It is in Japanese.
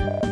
you